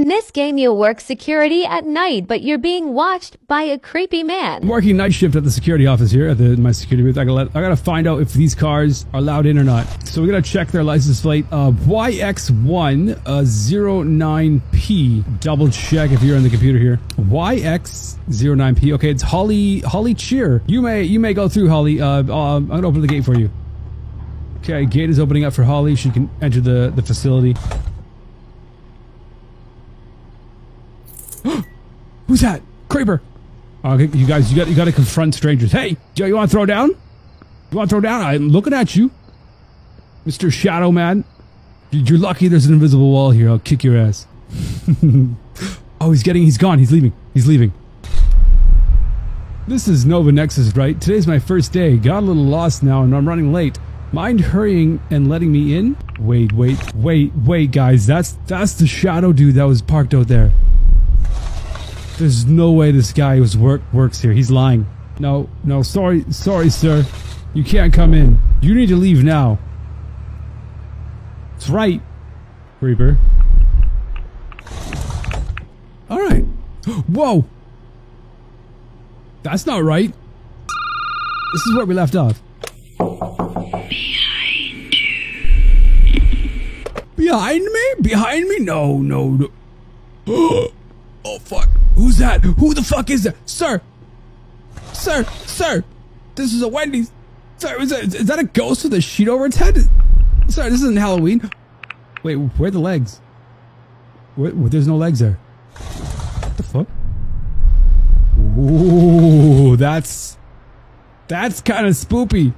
In this game, you'll work security at night, but you're being watched by a creepy man. I'm working night shift at the security office here at the my security booth. I gotta let, I gotta find out if these cars are allowed in or not. So we gotta check their license plate. Uh, YX1 uh, 09P. Double check if you're on the computer here. YX09P. Okay, it's Holly Holly Cheer. You may you may go through Holly. Uh, uh, I'm gonna open the gate for you. Okay, gate is opening up for Holly. She can enter the the facility. Who's that? Creeper. Okay, you guys, you got you got to confront strangers. Hey, yo, you want to throw down? You want to throw down? I'm looking at you, Mister Shadow Man. You're lucky there's an invisible wall here. I'll kick your ass. oh, he's getting. He's gone. He's leaving. He's leaving. This is Nova Nexus, right? Today's my first day. Got a little lost now, and I'm running late. Mind hurrying and letting me in? Wait, wait, wait, wait, guys. That's that's the shadow dude that was parked out there. There's no way this guy was work works here. He's lying. No, no, sorry, sorry, sir. You can't come in. You need to leave now. That's right, Reaper. All right. Whoa. That's not right. This is where we left off. Behind you. Behind me? Behind me? No, no, no. oh, fuck. Who's that? Who the fuck is that? Sir! Sir! Sir! This is a Wendy's! Sir, is that, is that a ghost with a sheet over its head? Sir, this isn't Halloween. Wait, where are the legs? Where, where, there's no legs there. What the fuck? Ooh, that's... That's kind of spoopy.